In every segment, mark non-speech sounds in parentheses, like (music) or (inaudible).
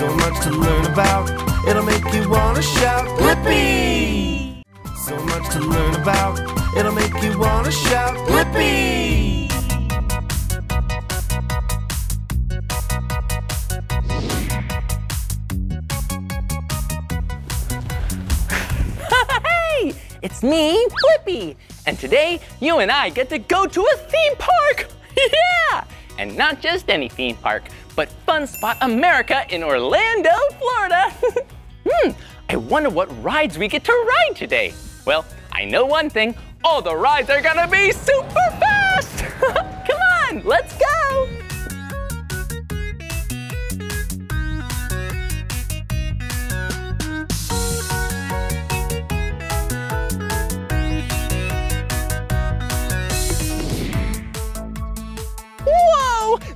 So much to learn about, it'll make you wanna shout, Blippi! So much to learn about, it'll make you wanna shout, Blippi! (laughs) Hey, it's me, Blippi. And today, you and I get to go to a theme park. (laughs) yeah! And not just any theme park, but Fun Spot America in Orlando, Florida. (laughs) hmm, I wonder what rides we get to ride today. Well, I know one thing, all the rides are gonna be super fast. (laughs) Come on, let's go.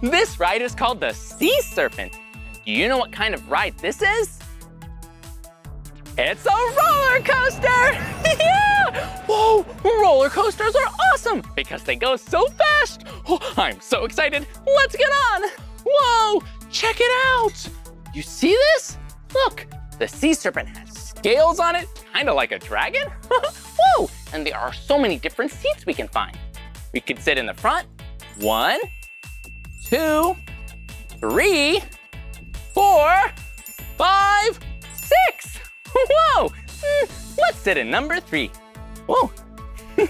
This ride is called the Sea Serpent. Do you know what kind of ride this is? It's a roller coaster! (laughs) yeah! Whoa! Roller coasters are awesome because they go so fast! Oh, I'm so excited! Let's get on! Whoa! Check it out! You see this? Look, the sea serpent has scales on it, kind of like a dragon. (laughs) Whoa! And there are so many different seats we can find. We could sit in the front. One, two, three, four, five, six. Whoa! Mm, Let's sit in number three. Whoa! (laughs)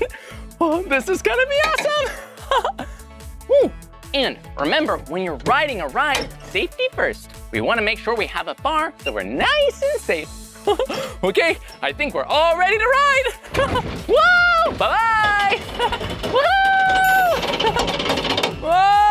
oh, this is gonna be awesome! (laughs) Woo. And remember, when you're riding a ride, safety first. We wanna make sure we have a bar so we're nice and safe. (laughs) okay, I think we're all ready to ride. Whoa! Bye-bye! Whoa!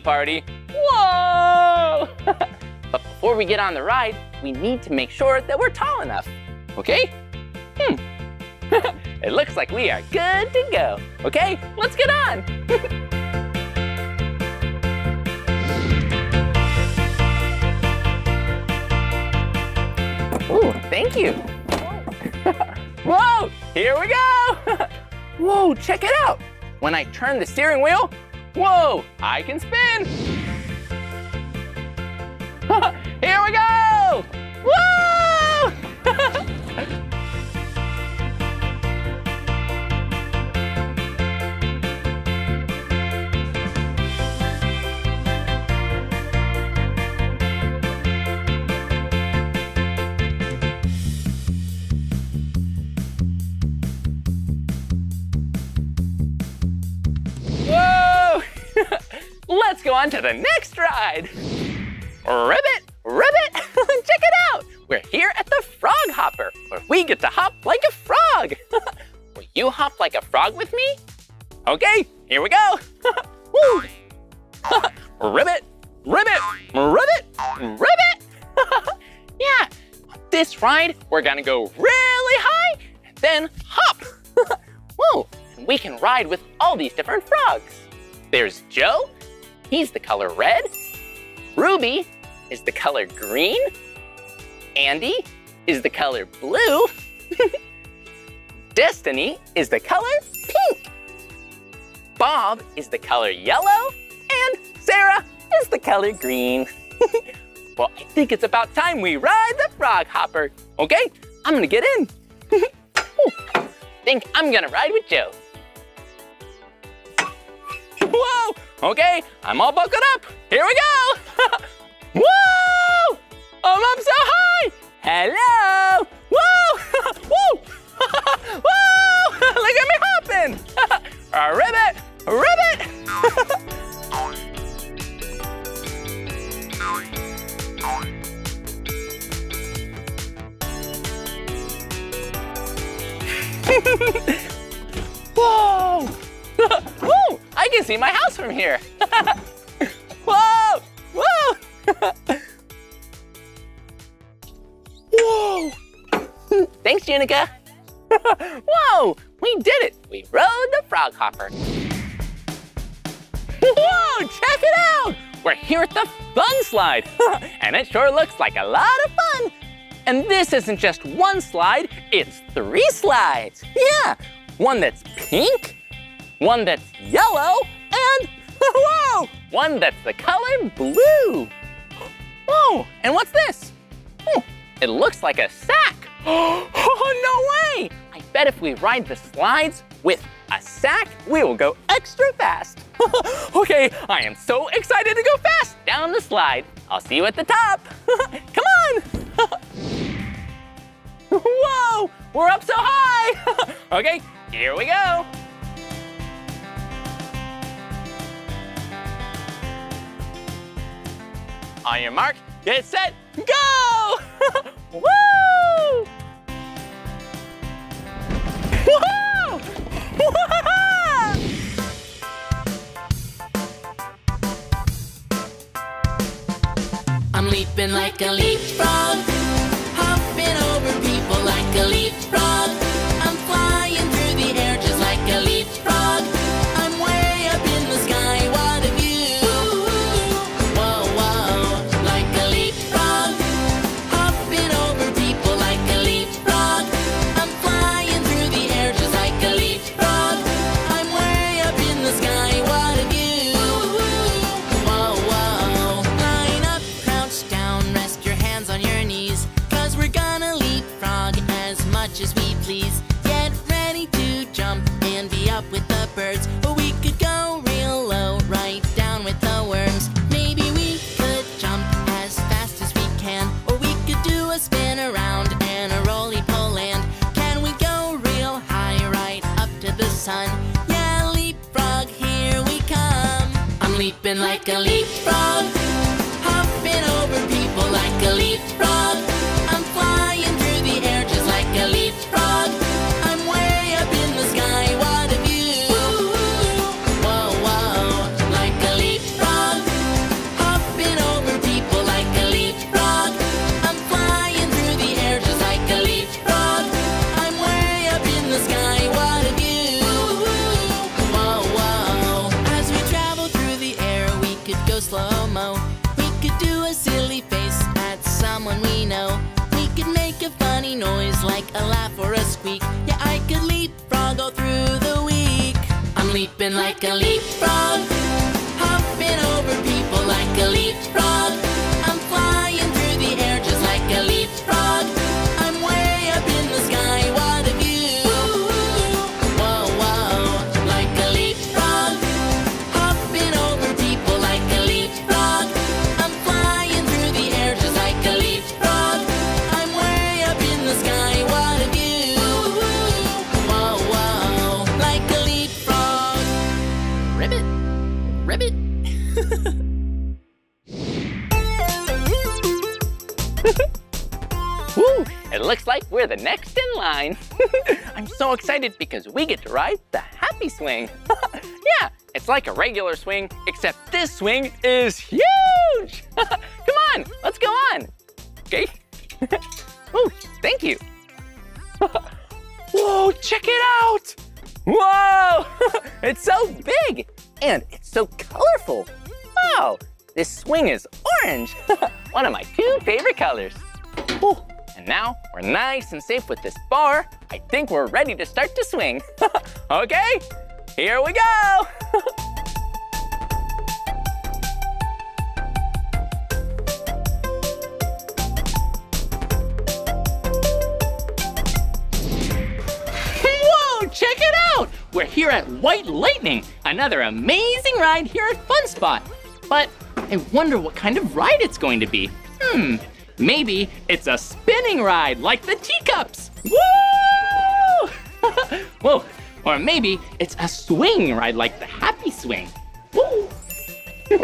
Party. Whoa! (laughs) but before we get on the ride, we need to make sure that we're tall enough. Okay? Hmm. (laughs) it looks like we are good to go. Okay, let's get on. (laughs) Ooh, thank you. Whoa, here we go. Whoa, check it out. When I turn the steering wheel, whoa, I can spin. (laughs) here we go. Whoa! (laughs) Let's go on to the next ride. Ribbit, ribbit, (laughs) check it out. We're here at the Frog Hopper, where we get to hop like a frog. (laughs) Will you hop like a frog with me? Okay, here we go. (laughs) Woo! ribbit, ribbit, ribbit, ribbit. yeah, on this ride, we're gonna go really high and then hop. Whoa, and we can ride with all these different frogs. There's Joe, he's the color red. Ruby is the color green. Andy is the color blue. (laughs) Destiny is the color pink. Bob is the color yellow. And Sarah is the color green. (laughs) well, I think it's about time we ride the frog hopper. Okay, I'm gonna get in. (laughs) Think I'm gonna ride with Joe. Whoa! Okay, I'm all buckled up. Here we go! Whoa! Check it out! We're here at the fun slide, (laughs) and it sure looks like a lot of fun. And this isn't just one slide, it's three slides. Yeah, one that's pink, one that's yellow, and (laughs) whoa, one that's the color blue. Whoa, and what's this? Oh, it looks like a sack. (gasps) Oh, no way! I bet if we ride the slides with a sack, we will go extra fast. (laughs) okay, I am so excited to go fast down the slide. I'll see you at the top. (laughs) Come on. (laughs) Whoa, we're up so high. okay, here we go. On your mark, get set, go! Woo! Whoa! (laughs) I'm leaping like a leapfrog, Ribbit, ribbit. (laughs) Woo! It looks like we're the next in line. (laughs) I'm so excited because we get to ride the happy swing. (laughs) yeah, it's like a regular swing, except this swing is huge. Come on, let's go on. Okay. oh, thank you. Whoa, check it out. Whoa, (laughs) it's so big and it's so colorful. Wow, this swing is orange. (laughs) One of my two favorite colors. Whew. And now we're nice and safe with this bar. I think we're ready to start to swing. (laughs) okay, here we go. Check it out! We're here at White Lightning, another amazing ride here at Fun Spot. But I wonder what kind of ride it's going to be. Hmm, maybe it's a spinning ride like the teacups. Woo! (laughs) Whoa, or maybe it's a swing ride like the Happy Swing. Woo! (laughs)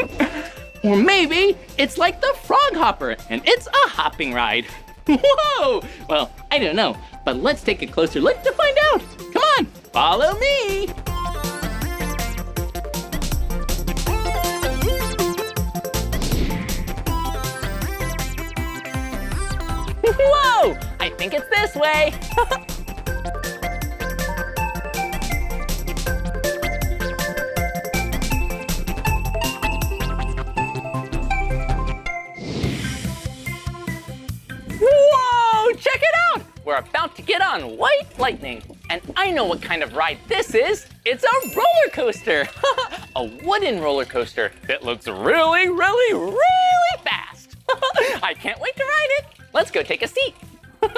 or maybe it's like the Frog Hopper and it's a hopping ride. (laughs) Whoa! Well, I don't know, but let's take a closer look to find out. Come on, follow me. (laughs) Whoa, I think it's this way. (laughs) We're about to get on White Lightning. And I know what kind of ride this is. It's a roller coaster. (laughs) a wooden roller coaster that looks really, really, really fast. (laughs) I can't wait to ride it. Let's go take a seat. (laughs)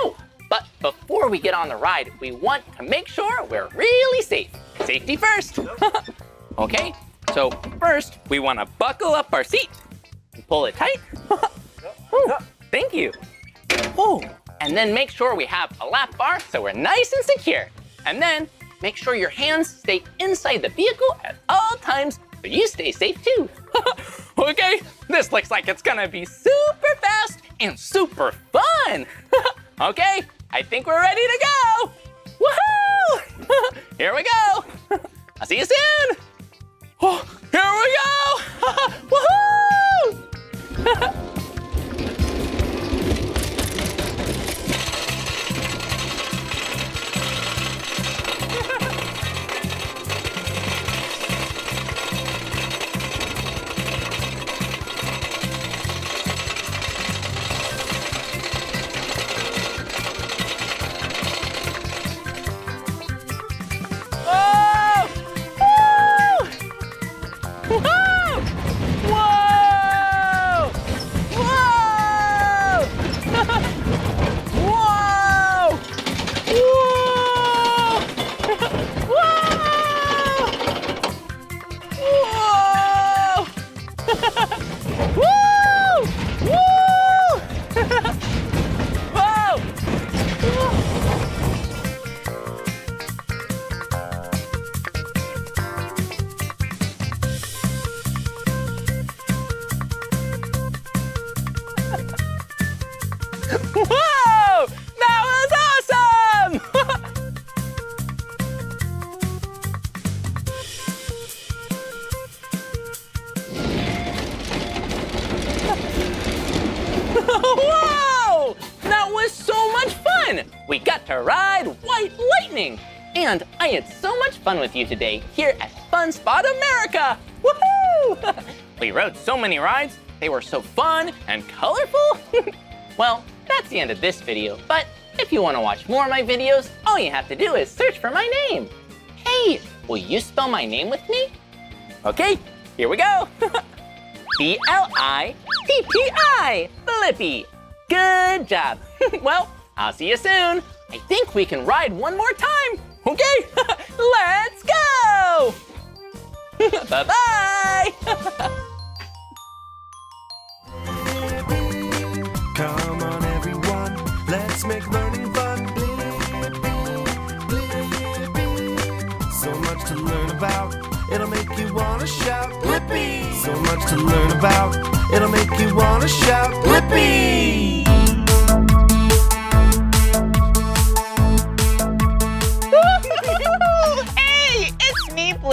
Oh, but before we get on the ride, we want to make sure we're really safe. Safety first. okay, so first we want to buckle up our seat. and Pull it tight. Ooh, thank you. Oh, and then make sure we have a lap bar so we're nice and secure. And then make sure your hands stay inside the vehicle at all times so you stay safe too. (laughs) okay, this looks like it's gonna be super fast and super fun. (laughs) okay, I think we're ready to go. Woohoo! (laughs) Here we go. I'll see you soon. Oh, (gasps) here we go. Woohoo! I had so much fun with you today here at Fun Spot America! Woohoo! (laughs) we rode so many rides, they were so fun and colorful. (laughs) well, that's the end of this video, but if you want to watch more of my videos, all you have to do is search for my name. Hey, will you spell my name with me? Okay, here we go. (laughs) B-L-I-P-P-I, Blippi. Good job. well, I'll see you soon. I think we can ride one more time. Okay, (laughs) let's go. (laughs) Bye-bye. (laughs) Come on, everyone, let's make learning fun. So much to learn about, it'll make you wanna shout. Blippi! So much to learn about, it'll make you wanna shout. Blippi!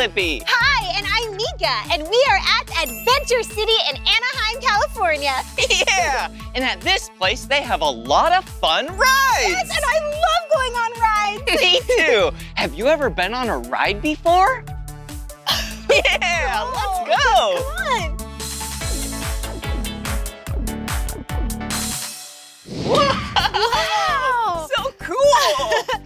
Blippi. Hi, and I'm Meekah, and we are at Adventure City in Anaheim, California. (laughs) Yeah, and at this place, they have a lot of fun rides. Yes, and I love going on rides. (laughs) Me too. Have you ever been on a ride before? (laughs) yeah, let's oh, go. Come on. Wow. So cool.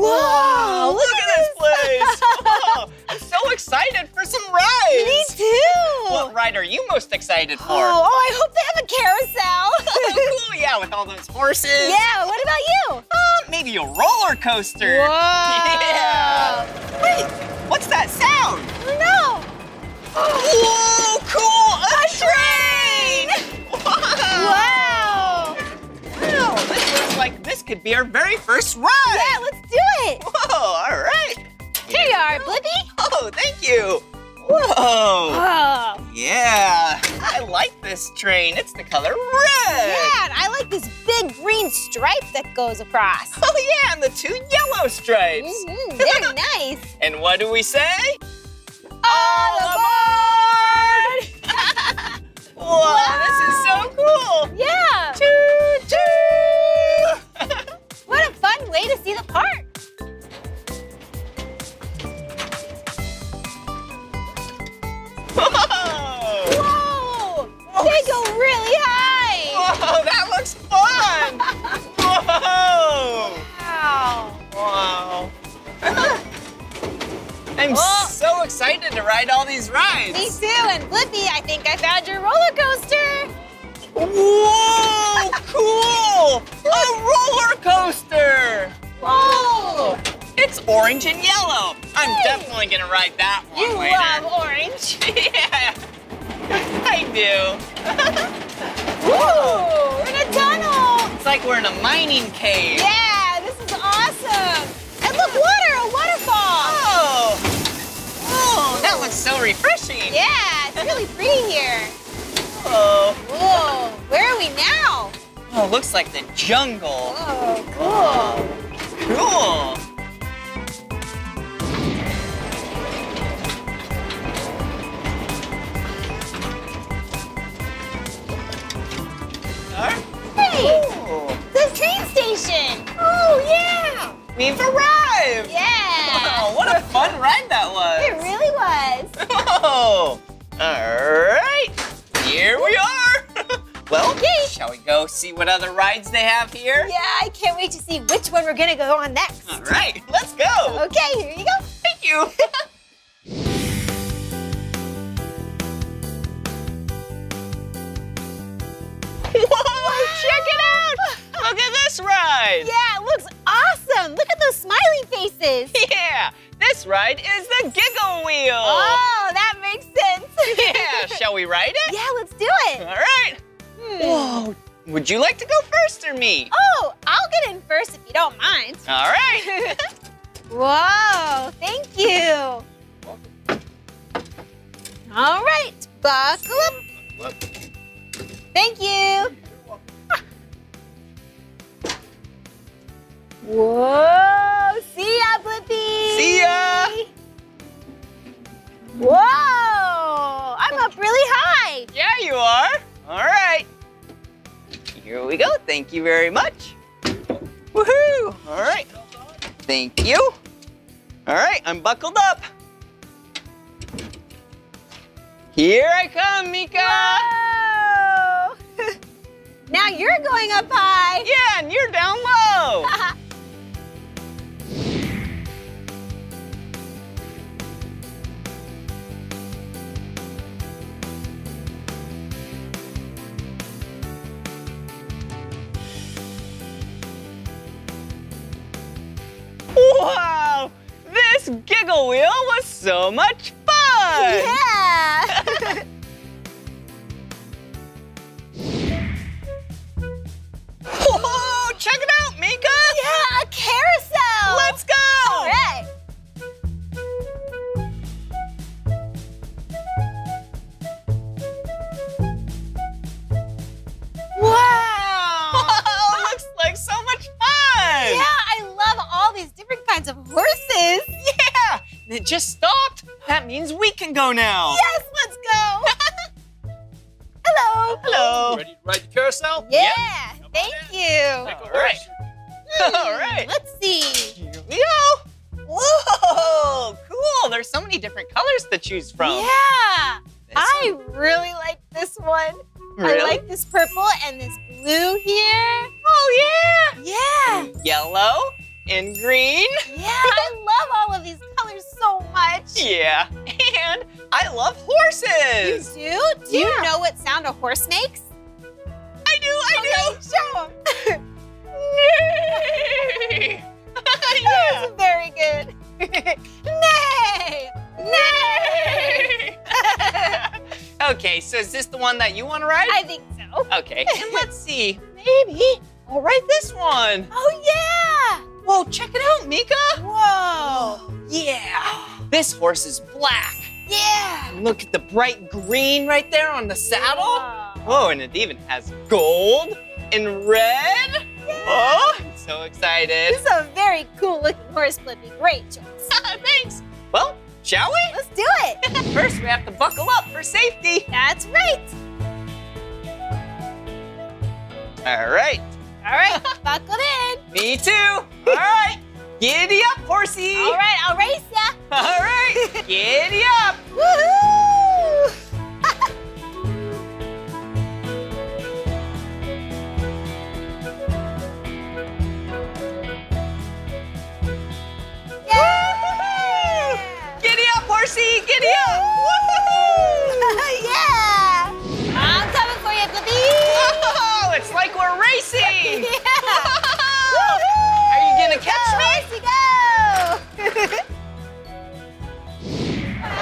Whoa, look at this place. (laughs) Oh, I'm so excited for some rides. Me too. What ride are you most excited for? Oh, oh, I hope they have a carousel. (laughs) oh, cool, yeah, with all those horses. yeah, what about you? Uh, maybe a roller coaster. Whoa. Yeah. Wait, what's that sound? No. Whoa, cool! A, train! Wow! Wow. Wow, this looks like this could be our very first ride. Yeah, let's do it. Whoa, all right. Here you are, Blippi. Oh, thank you. Whoa. Oh. Yeah. I like this train. It's the color red. Yeah, and I like this big green stripe that goes across. Oh yeah, and the two yellow stripes. hmm they're (laughs) nice. And what do we say? All aboard! (laughs) Whoa, this is so (laughs) cool. Yeah. Choo fun way to see the park. Whoa. Whoa! They go really high. Whoa, that looks fun. Whoa. Wow. Wow. I'm Oh. so excited to ride all these rides. Me too. And Blippi, I think I found your roller coaster. Whoa, cool! A roller coaster! Whoa! Orange and yellow. I'm Hey. definitely gonna ride that one You later. love orange. (laughs) yeah, I do. (laughs) Whoa! We're in a tunnel. It's like we're in a mining cave. Yeah, this is awesome. And look, water, a waterfall. Oh, oh, that looks so refreshing. Yeah, it's really pretty here. Oh, Whoa, where are we now? oh, looks like the jungle. Oh, cool. Cool. We've arrived. Yeah. Wow, what a fun ride that was. It really was. (laughs) Oh, all right. Here we are. (laughs) well, Yay. shall we go see what other rides they have here? Yeah, I can't wait to see which one we're gonna go on next. All right, let's go. Okay, here you go. Thank you. (laughs) Whoa, check it out. Look at this ride. Yeah, it looks awesome. Look at those smiley faces. (laughs) Yeah, this ride is the Giggle Wheel. Oh, that makes sense. (laughs) Yeah, shall we ride it? Yeah, let's do it. All right! Hmm. Whoa, would you like to go first or me? Oh, I'll get in first if you don't mind. All right. (laughs) Whoa, thank you. All right, buckle up. Thank you. Whoa, see ya, Blippi. See ya. Whoa, I'm up really high. Yeah, you are. All right. Here we go. Thank you very much. Woohoo! All right. Thank you. All right, I'm buckled up. Here I come, Meekah. Whoa. (laughs) now you're going up high. Yeah, and you're down Wow! This giggle wheel was so much fun! yeah. It just stopped. That means we can go now. Yes, let's go. (laughs) Hello. Hello. Ready to ride the carousel? Yeah, Come thank you. Take All right. horse. (laughs) All right. Let's see. Here we go. Whoa! Cool. There's so many different colors to choose from. Yeah, This I really like this one. Really? I like this purple and this blue here. Oh yeah. Yeah, Yellow and green. yeah, much. Yeah. And I love horses. You horses. do? Do you know what sound a horse makes? I do. I Okay, show 'em. do. (laughs) Yay! (laughs) That yeah. was very good. (laughs) Nay! Nay! okay, so is this the one that you want to ride? I think so. Okay, and let's see. Maybe I'll ride this one. Oh, yeah! Whoa, check it out, Meekah. Whoa! Yeah. This horse is black. Yeah. Look at the bright green right there on the saddle. Wow. Oh, and it even has gold and red. Yeah. Oh, I'm so excited. This is a very cool looking horse, Blippi. Great choice. (laughs) Thanks. Well, shall we? Let's do it. (laughs) First, we have to buckle up for safety. That's right. All right. All right, (laughs) buckled in. Me too. All right. Giddy up, horsey. All right, I'll race ya. (laughs) All right. Giddy (laughs) (laughs) up. Woohoo! Yeah! Giddy up, horsey. Giddy up. yeah! I'm coming for you, Blippi! Oh, it's like we're racing. Yeah! (laughs)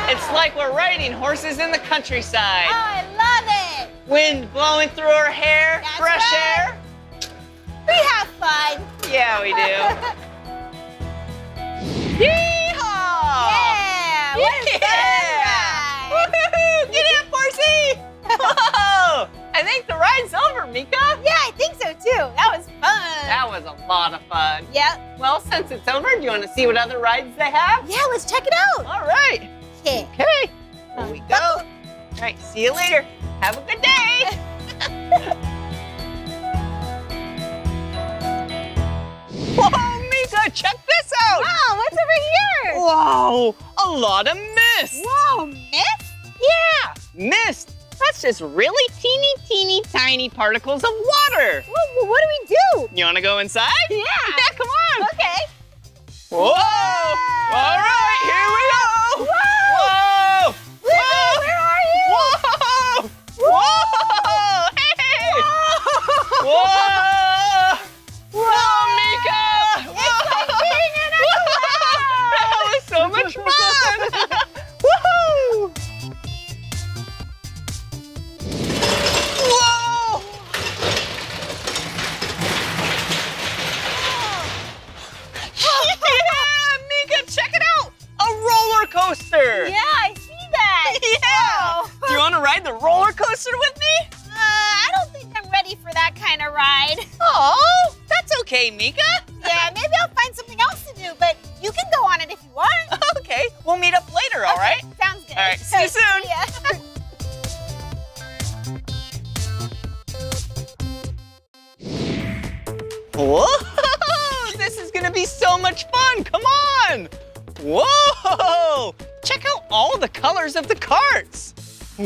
It's like we're riding horses in the countryside. oh. I love it! Wind blowing through our hair, That's fresh right. air. We have fun. Yeah, we do. (laughs) Yeehaw! Yeah! What Yeah! Get up, horsey! (laughs) Whoa! I think the ride's over, Meekah. Yeah, I think so too. That was fun. That was a lot of fun. Yep. Well, since it's over, do you want to see what other rides they have? Yeah, let's check it out. All right. Yeah. Okay. Here we go. All right. See you later. Have a good day. (laughs) Whoa, Meekah, check this out. Wow, what's over here? Whoa, a lot of mist. Whoa, mist? Yeah, mist. That's just really teeny, teeny, tiny particles of water. What, what do we do? You want to go inside? Yeah. (laughs) Yeah, come on. Okay. Whoa! All right, here we go. Whoa! Whoa! Blippi, where are you? Whoa! Whoa! Hey! Whoa! Whoa, Meekah! It's like being in a (laughs) That was so much fun! (laughs) coaster with me? Uh, I don't think I'm ready for that kind of ride. Oh, that's okay, Meekah. Yeah, maybe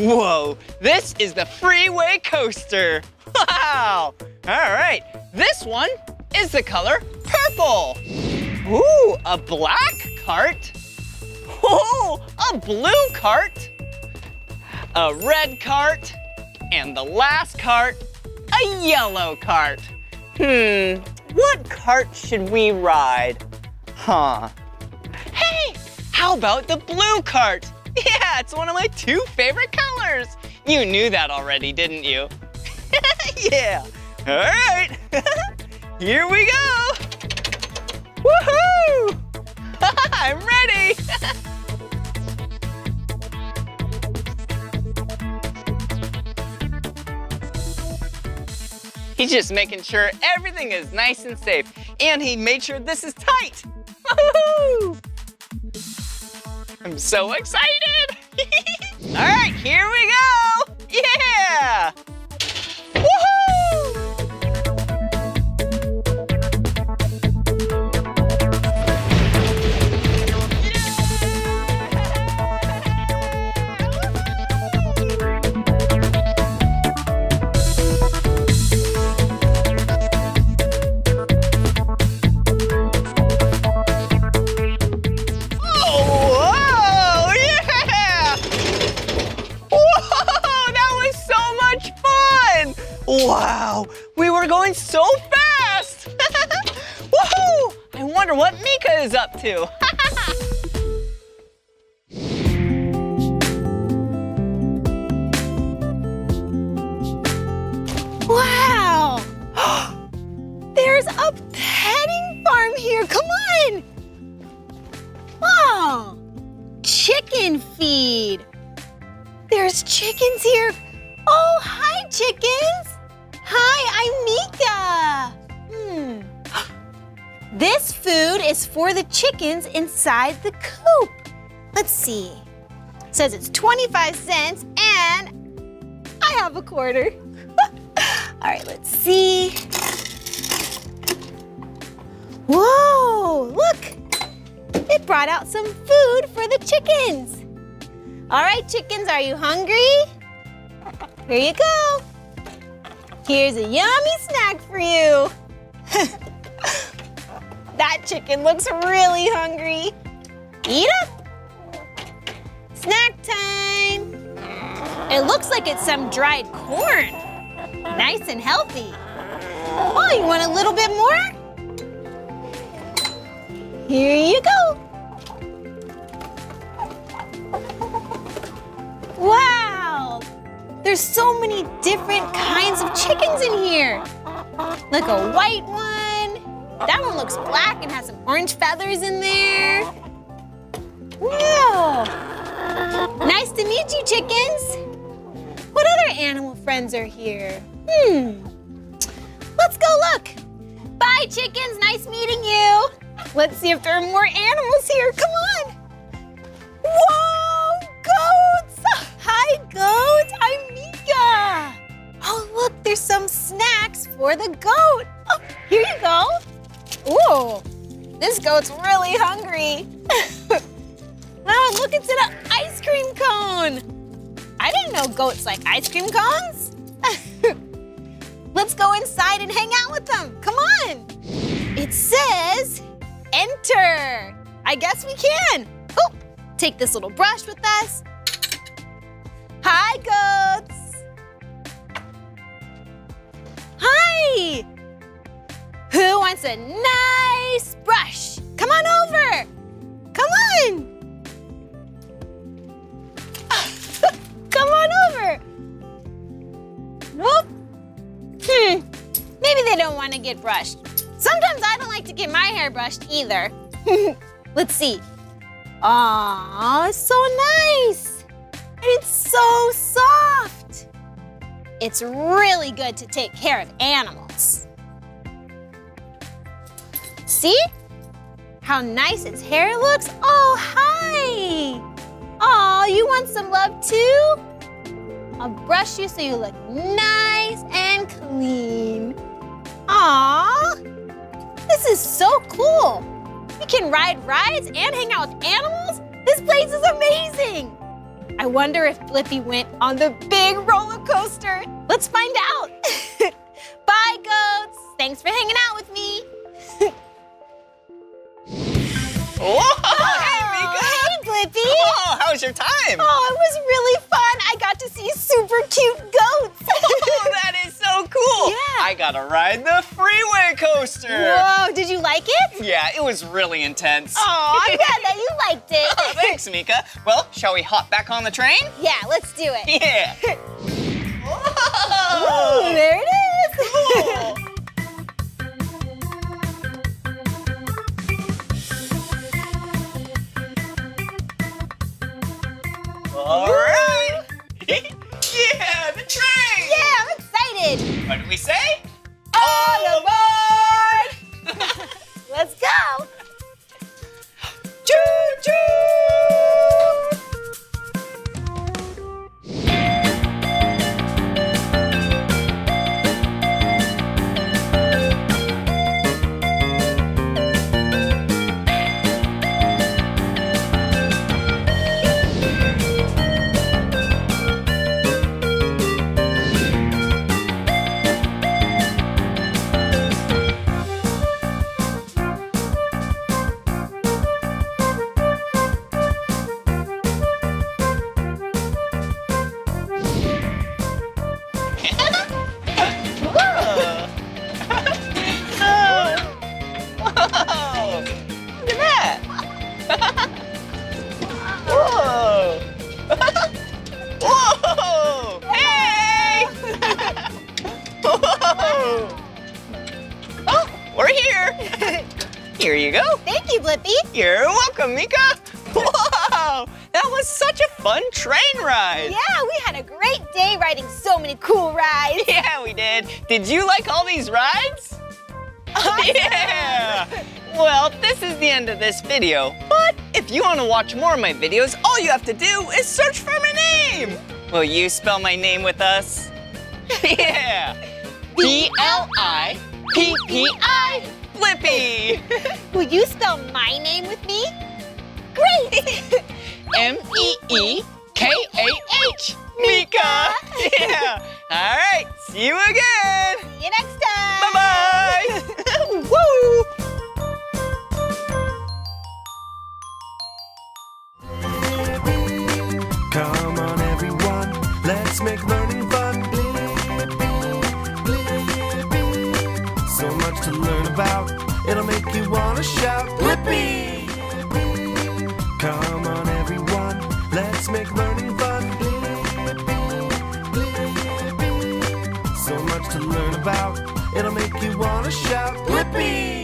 Whoa! This is the freeway coaster. Wow! All right, this one is the color purple. Ooh, a black cart. Ooh, a blue cart. A red cart. And the last cart, a yellow cart. Hmm, what cart should we ride? Huh. Hey, how about the blue cart? (laughs) Yeah, it's one of my two favorite colors. You knew that already, didn't you? (laughs) yeah. All right. (laughs) Here we go. Woohoo! I'm ready. He's just making sure everything is nice and safe. And he made sure this is tight. Woohoo! I'm so excited. (laughs) All right, here we go. Yeah! Meekah chickens inside the coop. Let's see. It says it's 25 cents and I have a quarter. (laughs) All right, let's see. Whoa, look. It brought out some food for the chickens. All right, chickens, are you hungry? Here you go. Here's a yummy snack for you. (laughs) that chicken looks really hungry. Eat up. Snack time. It looks like it's some dried corn. Nice and healthy. Oh, you want a little bit more? Here you go. Wow! There's so many different kinds of chickens in here. Like a white one. That one looks black and has some orange feathers in there. Wow! Nice to meet you, chickens. What other animal friends are here? Hmm. Let's go look. Bye, chickens. Nice meeting you. Let's see if there are more animals here. Come on. Whoa, goats! Hi, goat. I'm Meekah. Oh, look, there's some snacks for the goat. Oh, here you go. Ooh, this goat's really hungry. oh, (laughs) look, it's an ice cream cone. I didn't know goats like ice cream cones. (laughs) Let's go inside and hang out with them. Come on. It says enter. I guess we can. Oh, take this little brush with us. Hi, goats. Hi. Who wants a nice brush? Come on over. Come on. (laughs) Come on over. Nope. Hmm. Maybe they don't want to get brushed. Sometimes I don't like to get my hair brushed either. (laughs) Let's see. Aw, so nice. It's so soft. It's really good to take care of animals. See? How nice its hair looks? Oh, hi. Aw, you want some love too? I'll brush you so you look nice and clean. Aw, this is so cool. We can ride rides and hang out with animals. This place is amazing. I wonder if Blippi went on the big roller coaster. Let's find out. (laughs) Bye, goats. Thanks for hanging out with me. Whoa, hey, Meekah. Oh, hey, Blippi. Oh, how was your time? Oh, it was really fun. I got to see super cute goats. (laughs) Oh, that is so cool. Yeah. I got to ride the freeway coaster. Whoa, did you like it? Yeah, it was really intense. Oh, I'm glad that you liked it. Oh, thanks, Meekah. Well, shall we hop back on the train? Yeah, let's do it. Yeah. Ooh, (laughs) Whoa. there it is. Cool. Excited. What did we say? On aboard. (laughs) Let's go. (laughs) Choo this video, but if you want to watch more of my videos, all you have to do is search for my name. Will you spell my name with us? (laughs) yeah! B-L-I-P-P-I, Blippi! (laughs) Will you spell my name with me? Great! (laughs) M-E-E-K-A-H, Meekah! Yeah! All right, see you again! See you next time. Bye-bye! Woo! Make learning fun. So much to learn about, it'll make you wanna shout, Blippi! Come on, everyone, let's make learning fun. So much to learn about, it'll make you wanna shout, Blippi!